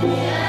Yeah.